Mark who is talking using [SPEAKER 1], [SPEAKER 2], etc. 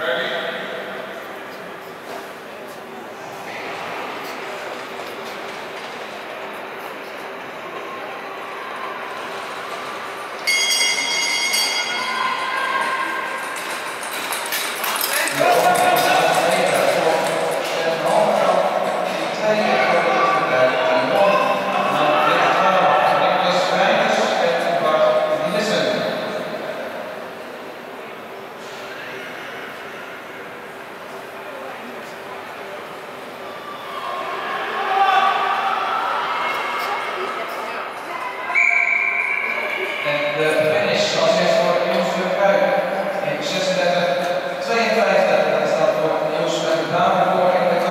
[SPEAKER 1] Ready?